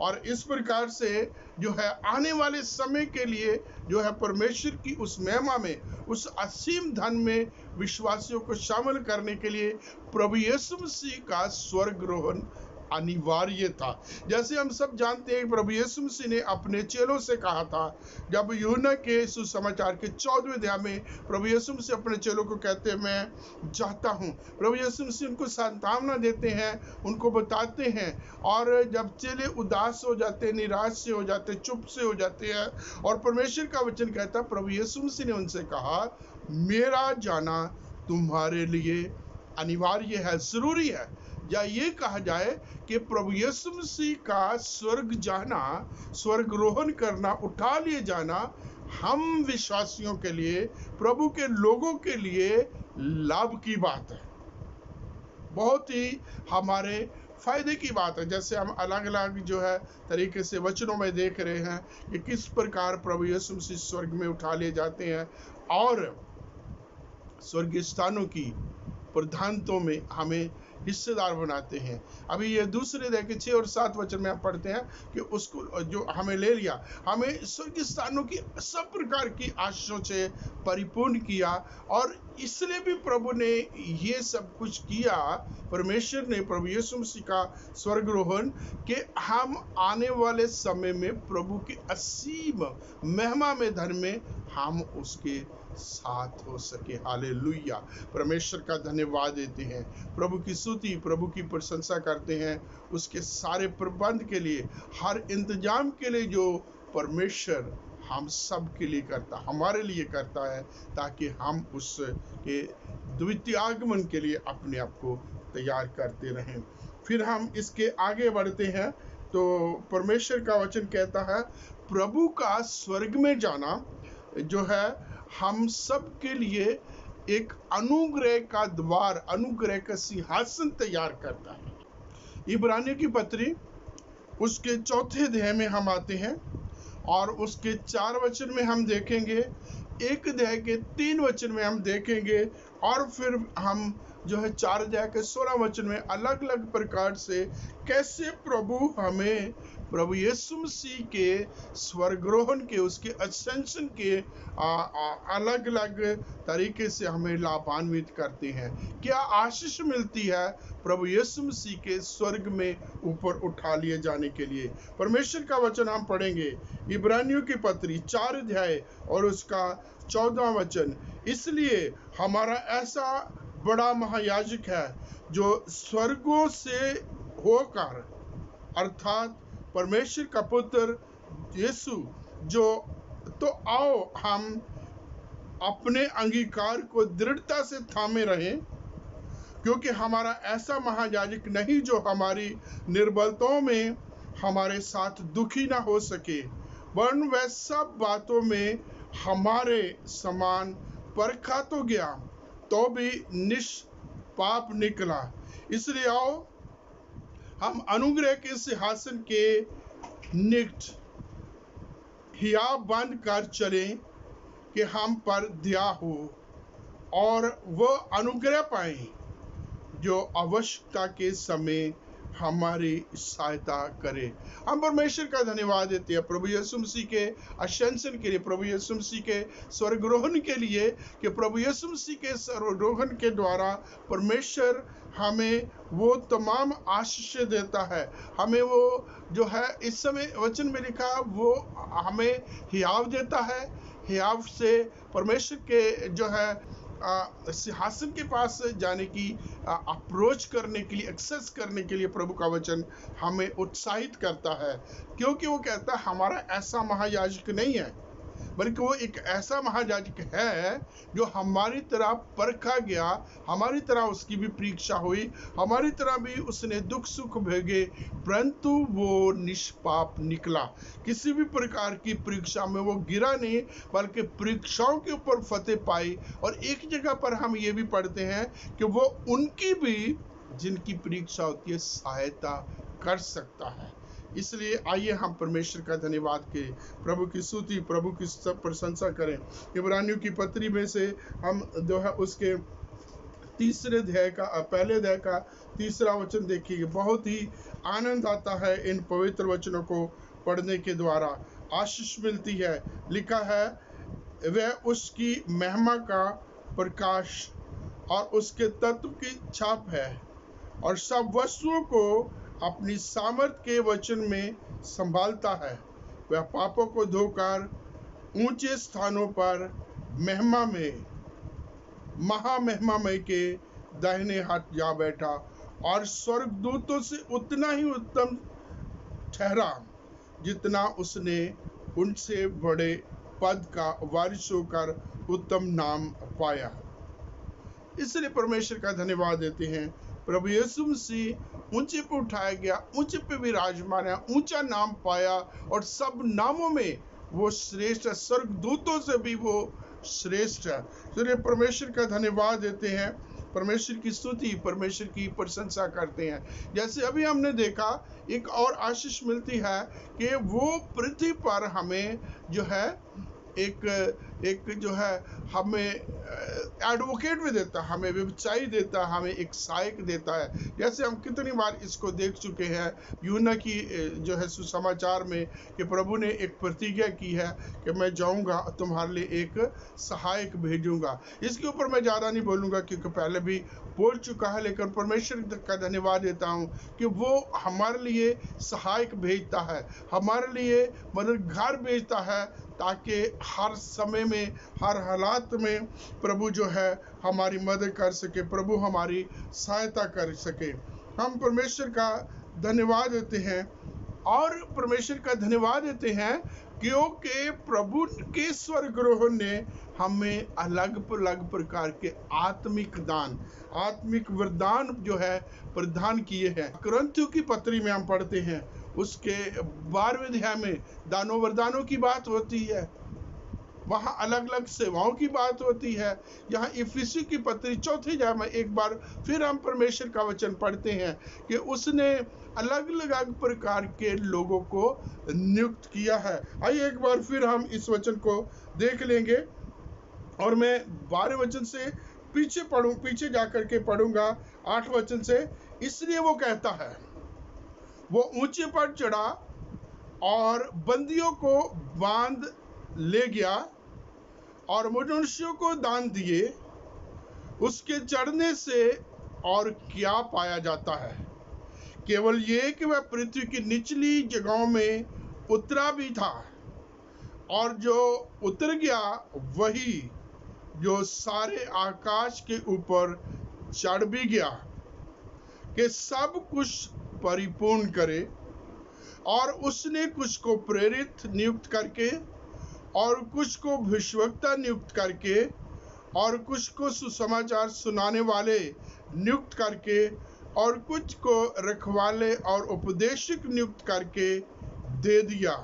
और इस प्रकार से जो है आने वाले समय के लिए जो है परमेश्वर की उस महिमा में, उस असीम धन में विश्वासियों को शामिल करने के लिए प्रभु यीशु मसीह का स्वर्गरोहण अनिवार्य था जैसे हम सब जानते हैं, प्रभु यीशु मसीह ने अपने चेलों से कहा था, जब यूना के सुसमाचार के चौदहवें अध्याय में प्रभु यीशु मसीह अपने चेलों को कहते हैं, मैं जाता हूँ। प्रभु यीशु मसीह उनको सांत्वना देते हैं, उनको बताते हैं, और जब चेले उदास हो जाते निराश से हो जाते चुप से हो जाते हैं, और परमेश्वर का वचन कहता प्रभु यीशु मसीह ने उनसे कहा, मेरा जाना तुम्हारे लिए अनिवार्य है, ज़रूरी है या ये कहा जाए कि प्रभु यीशु मसीह का स्वर्ग जाना स्वर्ग रोहन करना, उठा लिए जाना हम विश्वासियों के लिए, प्रभु के लोगों के लिए लाभ की बात है। बहुत ही हमारे फ़ायदे की बात है। जैसे हम अलग अलग जो है तरीके से वचनों में देख रहे हैं कि किस प्रकार प्रभु यीशु मसीह स्वर्ग में उठा लिए जाते हैं और स्वर्गीय स्थानों की प्रधानतों में हमें हिस्सेदार बनाते हैं। अभी ये दूसरे दह के छः और सात वचन में आप पढ़ते हैं कि उसको, जो हमें ले लिया, हमें स्वर्गीय स्थानों की सब प्रकार की आशीषों से परिपूर्ण किया और इसलिए भी प्रभु ने ये सब कुछ किया। परमेश्वर ने प्रभु यीशु मसीह का स्वर्गरोहण कि हम आने वाले समय में प्रभु के असीम महिमा में धन में हम उसके साथ हो सके। हाले परमेश्वर का धन्यवाद देते हैं। प्रभु की स्तुति, प्रभु की प्रशंसा करते हैं उसके सारे प्रबंध के लिए, हर इंतज़ाम के लिए जो परमेश्वर हम सब के लिए करता, हमारे लिए करता है, ताकि हम उस के द्वितीय आगमन के लिए अपने आप को तैयार करते रहें। फिर हम इसके आगे बढ़ते हैं तो परमेश्वर का वचन कहता है, प्रभु का स्वर्ग में जाना जो है हम सब के लिए एक अनुग्रह का द्वार, अनुग्रह का सिंहासन तैयार करता है। इब्रानियों की पत्री, उसके चौथे अध्याय में हम आते हैं और उसके चार वचन में हम देखेंगे, एक अध्याय के तीन वचन में हम देखेंगे और फिर हम जो है चार अध्याय के सोलह वचन में अलग अलग प्रकार से कैसे प्रभु हमें प्रभु यीशु मसीह के स्वर्गरोहण के उसके असेंशन के आ, आ, अलग अलग तरीके से हमें लाभान्वित करते हैं। क्या आशीष मिलती है प्रभु यीशु मसीह के स्वर्ग में ऊपर उठा लिए जाने के लिए? परमेश्वर का वचन हम पढ़ेंगे। इब्रानियों की पत्री चार अध्याय और उसका चौदह वचन इसलिए हमारा ऐसा बड़ा महायाजक है जो स्वर्गों से होकर अर्थात परमेश्वर का पुत्र यीशु, जो तो आओ हम अपने अंगीकार को दृढ़ता से थामे रहें, क्योंकि हमारा ऐसा महायाजक नहीं जो हमारी निर्बलताओं में हमारे साथ दुखी ना हो सके, वरन वह सब बातों में हमारे समान परखा तो गया तो भी निष्पाप निकला। इसलिए आओ हम अनुग्रह के सिंहासन के निकट हिया बंद कर चले कि हम पर दया हो और वह अनुग्रह पाए जो आवश्यकता के समय हमारी सहायता करे। हम परमेश्वर का धन्यवाद देते हैं। प्रभु यीशु मसीह के अशंसन के लिए, प्रभु यीशु मसीह के स्वर्गरोहन के लिए कि प्रभु यीशु मसीह के स्वर्गरोहन के द्वारा परमेश्वर हमें वो तमाम आशीष देता है। हमें वो जो है, इस समय वचन में लिखा, वो हमें हियाव देता है। हियाव से परमेश्वर के जो है सिंहासन के पास जाने की अप्रोच करने के लिए एक्सेस करने के लिए प्रभु का वचन हमें उत्साहित करता है। क्योंकि वो कहता है, हमारा ऐसा महायाजक नहीं है। बल्कि वो एक ऐसा महाजाजक है जो हमारी तरह परखा गया, हमारी तरह उसकी भी परीक्षा हुई, हमारी तरह भी उसने दुख सुख भेगे, परंतु वो निष्पाप निकला। किसी भी प्रकार की परीक्षा में वो गिरा नहीं, बल्कि परीक्षाओं के ऊपर फतेह पाई। और एक जगह पर हम ये भी पढ़ते हैं कि वो उनकी भी जिनकी परीक्षा होती है सहायता कर सकता है। इसलिए आइए हम परमेश्वर का धन्यवाद के प्रभु की स्तुति, प्रभु की सब प्रशंसा करें। इब्रानियों की पत्री में से हम जो है उसके तीसरे अध्याय का, पहले अध्याय का तीसरा वचन देखिए। बहुत ही आनंद आता है इन पवित्र वचनों को पढ़ने के द्वारा। आशीष मिलती है। लिखा है, वह उसकी महिमा का प्रकाश और उसके तत्व की छाप है और सब वस्तुओं को अपनी सामर्थ के वचन में संभालता है। वह पापों को धोकर ऊँचे स्थानों पर महिमा में, महामहिमामय के दाहिने हाथ जा बैठा और स्वर्गदूतों से उतना ही उत्तम ठहरा जितना उसने उनसे बड़े पद का वारिस होकर उत्तम नाम पाया। इसलिए परमेश्वर का धन्यवाद देते हैं। प्रभु यीशु मसीह ऊँचे पे उठाया गया, ऊँचे पे विराजमान है, ऊँचा नाम पाया और सब नामों में वो श्रेष्ठ है स्वर्ग दूतों से भी वो श्रेष्ठ है। इसलिए परमेश्वर का धन्यवाद देते हैं, परमेश्वर की स्तुति, परमेश्वर की प्रशंसा करते हैं। जैसे अभी हमने देखा, एक और आशीष मिलती है कि वो पृथ्वी पर हमें जो है एक एक जो है, हमें एडवोकेट भी देता है, हमें व्यवसायी देता है, हमें एक सहायक देता है। जैसे हम कितनी बार इसको देख चुके हैं यूना की जो है सुसमाचार में कि प्रभु ने एक प्रतिज्ञा की है कि मैं जाऊँगा, तुम्हारे लिए एक सहायक भेजूँगा। इसके ऊपर मैं ज़्यादा नहीं बोलूँगा क्योंकि पहले भी बोल चुका है, लेकिन परमेश्वर का धन्यवाद देता हूँ कि वो हमारे लिए सहायक भेजता है, हमारे लिए मददगार भेजता है ताकि हर समय में, हर हालात में प्रभु जो है हमारी मदद कर सके, प्रभु हमारी सहायता कर सके। हम परमेश्वर का धन्यवाद देते हैं और परमेश्वर का धन्यवाद देते हैं क्योंकि प्रभु के स्वर्गरोह ने हमें अलग अलग प्रकार के आत्मिक दान, आत्मिक वरदान जो है प्रदान किए हैं। ग्रंथियों की पत्री में हम पढ़ते हैं उसके बारहवें अध्याय में दानों वरदानों की बात होती है। वहाँ अलग अलग सेवाओं की बात होती है। यहाँ इफिसी की पत्री चौथे अध्याय में एक बार फिर हम परमेश्वर का वचन पढ़ते हैं कि उसने अलग अलग प्रकार के लोगों को नियुक्त किया है। आइए एक बार फिर हम इस वचन को देख लेंगे और मैं बारह वचन से पीछे पढ़ू, पीछे जाकर के पढ़ूँगा। आठ वचन से, इसलिए वो कहता है वो ऊँचे पर चढ़ा और बंदियों को बाँध ले गया और मनुष्यों को दान दिए। उसके चढ़ने से और क्या पाया जाता है? केवल ये कि वह पृथ्वी की निचली जगहों में उतरा भी था और जो उतर गया वही, जो सारे आकाश के ऊपर चढ़ भी गया। कि सब कुछ परिपूर्ण करे और उसने कुछ को प्रेरित नियुक्त करके और कुछ को भविष्यवक्ता नियुक्त करके और कुछ को सुसमाचार सुनाने वाले नियुक्त करके और कुछ को रखवाले और उपदेशक नियुक्त करके दे दिया,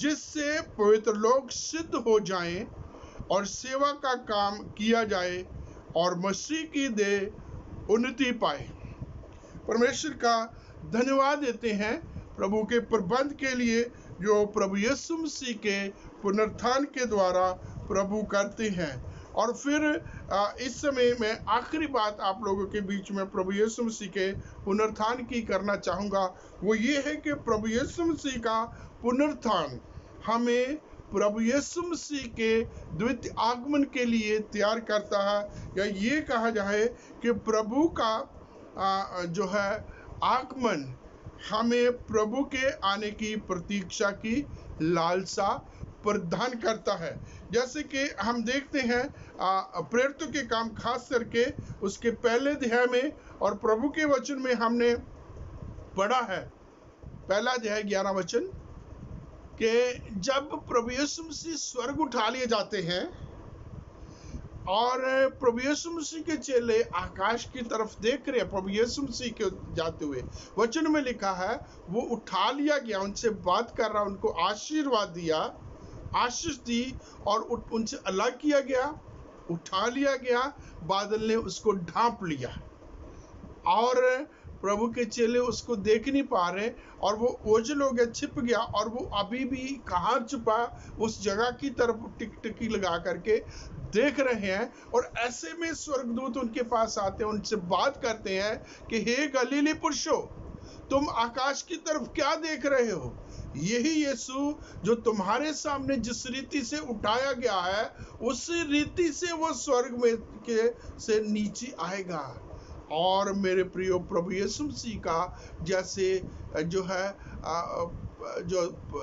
जिससे पवित्र लोग सिद्ध हो जाएँ और सेवा का काम किया जाए और मसीह की दे उन्नति पाए। परमेश्वर का धन्यवाद देते हैं प्रभु के प्रबंध के लिए, जो प्रभु यीशु मसीह के पुनरुत्थान के द्वारा प्रभु करते हैं। और फिर इस समय मैं आखिरी बात आप लोगों के बीच में प्रभु यीशु मसीह के पुनरुत्थान की करना चाहूँगा। वो ये है कि प्रभु यीशु मसीह का पुनरुत्थान हमें प्रभु यीशु मसीह के द्वितीय आगमन के लिए तैयार करता है। या ये कहा जाए कि प्रभु का जो है आगमन, हमें प्रभु के आने की प्रतीक्षा की लालसा प्रदान करता है। जैसे कि हम देखते हैं प्रेरितों के काम, खास करके उसके पहले अध्याय में और प्रभु के वचन में हमने पढ़ा है। पहला अध्याय, ग्यारह वचन, कि जब प्रभु यीशु मसीह स्वर्ग उठा लिए जाते हैं और प्रभु यीशु मसीह के चेले आकाश की तरफ़ देख रहे हैं। प्रभु यीशु मसीह के जाते हुए वचन में लिखा है, वो उठा लिया गया, उनसे बात कर रहा, उनको आशीर्वाद दिया, आशीष दी और उनसे अलग किया गया, उठा लिया गया, बादल ने उसको ढांप लिया। और प्रभु के चेले उसको देख नहीं पा रहे और वो ओझल हो गया छिप गया और वो अभी भी कहाँ छुपा, उस जगह की तरफ़ टिक टिकी लगा करके देख रहे हैं और ऐसे में स्वर्गदूत उनके पास आते हैं, उनसे बात करते हैं कि, हे गलीली पुरुषो, तुम आकाश की तरफ़ क्या देख रहे हो? यही यीशु जो तुम्हारे सामने जिस रीति से उठाया गया है, उसी रीति से वो स्वर्ग में के से नीचे आएगा। और मेरे प्रिय प्रभु यीशु मसीह का जैसे जो है जो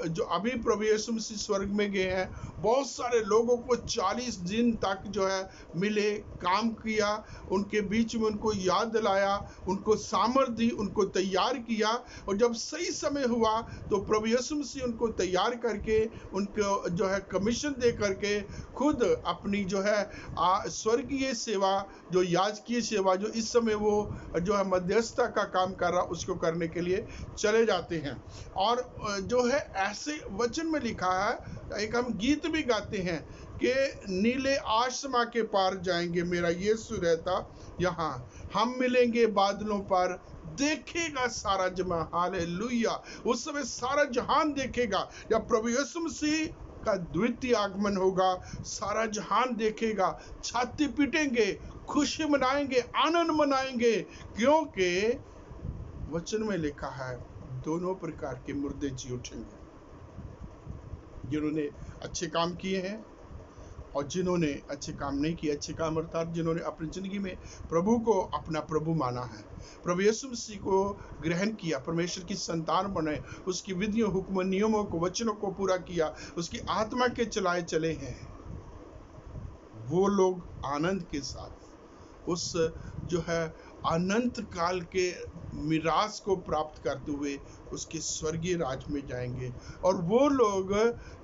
जो अभी प्रभु यीशु मसीह स्वर्ग में गए हैं, बहुत सारे लोगों को 40 दिन तक जो है मिले, काम किया, उनके बीच में उनको याद दिलाया, उनको सामर्थ दी, उनको तैयार किया, और जब सही समय हुआ तो प्रभु यीशु मसीह उनको तैयार करके, उनको जो है कमीशन दे करके खुद अपनी जो है स्वर्गीय सेवा, जो याजकीय सेवा, जो इस समय वो जो है मध्यस्थता का काम कर रहा, उसको करने के लिए चले जाते हैं। और जो है, ऐसे वचन में लिखा है, एक हम गीत भी गाते हैं कि नीले आसमा के पार जाएँगे, मेरा यीशु रहता यहाँ। हम मिलेंगे बादलों पर, देखेगा सारा जमा। हाल उस समय सारा जहान देखेगा या प्रभु यीशु मसीह का द्वितीय आगमन होगा, सारा जहान देखेगा। छाती पीटेंगे, खुशी मनाएँगे, आनंद मनाएँगे, क्योंकि वचन में लिखा है दोनों प्रकार के मुर्दे जी उठेंगे, जिन्होंने अच्छे काम किए हैं और जिन्होंने अच्छे काम नहीं किए, अच्छे काम अर्थात जिन्होंने अपनी ज़िंदगी में प्रभु को अपना प्रभु माना है। प्रभु यीशु मसीह को ग्रहण किया, परमेश्वर की संतान बने, उसकी विधियों, हुक्म, नियमों को, वचनों को पूरा किया, उसकी आत्मा के चलाए चले हैं। वो लोग आनंद के साथ, उस जो है अनंत काल के मिरास को प्राप्त करते हुए उसके स्वर्गीय राज में जाएँगे। और वो लोग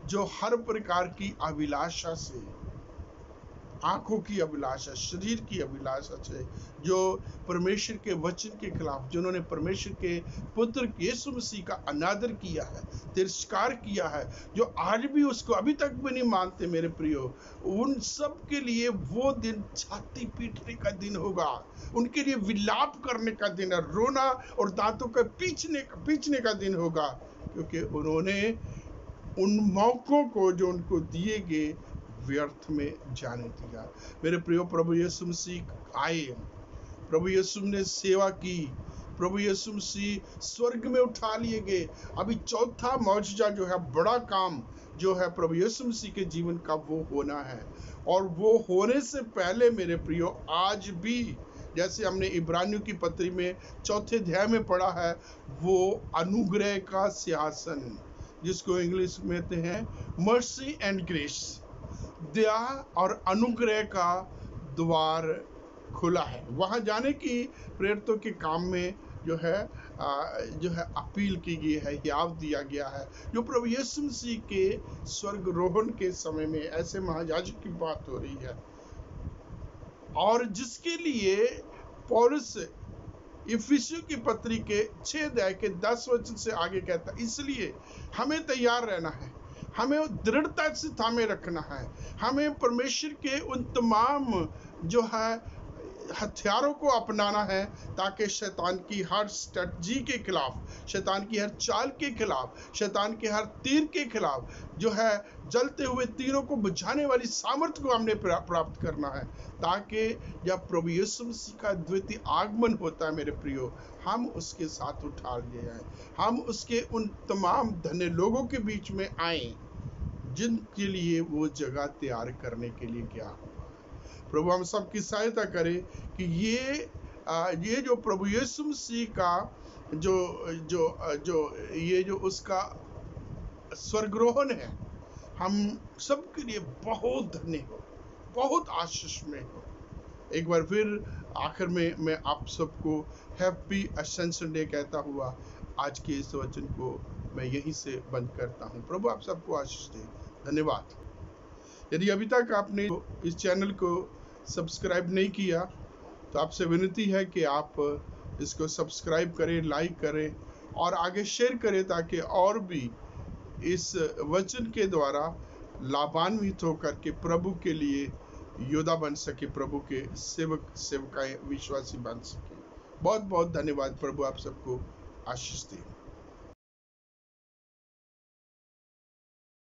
जो हर प्रकार की अभिलाषा से आँखों की अभिलाषा, शरीर की अभिलाषा से जो परमेश्वर के वचन के खिलाफ, जिन्होंने परमेश्वर के पुत्र यीशु मसीह का अनादर किया है, तिरस्कार किया है, जो आज भी उसको अभी तक भी नहीं मानते मेरे प्रियो, उन सब के लिए वो दिन छाती पीटने का दिन होगा। उनके लिए विलाप करने का दिन है, रोना और दांतों का पीछने पीछने का दिन होगा, क्योंकि उन्होंने उन मौकों को जो उनको दिए गए व्यर्थ में जाने दिया। मेरे प्रियो, प्रभु यीशु मसीह आए। प्रभु यीशु ने सेवा की। प्रभु यीशु मसीह स्वर्ग में उठा लिए गए। अभी चौथा मौजूदा जो है, बड़ा काम जो है प्रभु यीशु मसीह के जीवन का वो होना है। और वो होने से पहले, मेरे प्रियो, आज भी, जैसे हमने इब्रानियों की पत्री में चौथे अध्याय में पढ़ा है, वो अनुग्रह का सिंहासन, जिसको इंग्लिश में कहते हैं मर्सी एंड ग्रेस दया और अनुग्रह का द्वार खुला है। वहाँ जाने की प्रेरितों के काम में जो है आ, जो है अपील की गई है याव दिया गया है। जो प्रभु यीशु मसीह के स्वर्ग रोहन के समय में ऐसे महाजाजक की बात हो रही है। और जिसके लिए पौरस इफिसियो की पत्री के छह अध्याय के दस वचन से आगे कहता इसलिए हमें तैयार रहना है। हमें दृढ़ता से थामे रखना है। हमें परमेश्वर के उन तमाम जो है, हथियारों को अपनाना है, ताकि शैतान की हर स्ट्रेटजी के खिलाफ, शैतान की हर चाल के खिलाफ, शैतान के हर तीर के खिलाफ जो है, जलते हुए तीरों को बुझाने वाली सामर्थ्य को हमने प्राप्त करना है, ताकि जब प्रभु यीशु मसीह का द्वितीय आगमन होता है मेरे प्रियो, हम उसके साथ उठा लिए जाए हम उसके उन तमाम धन्य लोगों के बीच में आए। जिनके लिए वो जगह तैयार करने के लिए क्या हुआ प्रभु, हम सबकी सहायता करे कि ये ये जो प्रभु यीशु मसीह का जो जो जो, ये जो उसका स्वर्गरोहन है, हम सबके लिए बहुत धन्य हो, बहुत आशीष में हो। एक बार फिर आखिर में मैं आप सबको हैप्पी असेंशन डे कहता हुआ आज के इस वचन को मैं यहीं से बंद करता हूँ। प्रभु, आप सबको आशीष दे। धन्यवाद। यदि अभी तक आपने इस चैनल को सब्सक्राइब नहीं किया तो आपसे विनती है कि आप इसको सब्सक्राइब करें, लाइक करें और आगे शेयर करें ताकि और भी इस वचन के द्वारा लाभान्वित होकर के प्रभु के लिए योद्धा बन सके, प्रभु के सेवक, सेवकाएँ, विश्वासी बन सके। बहुत बहुत धन्यवाद प्रभु आप सबको आशीष दें।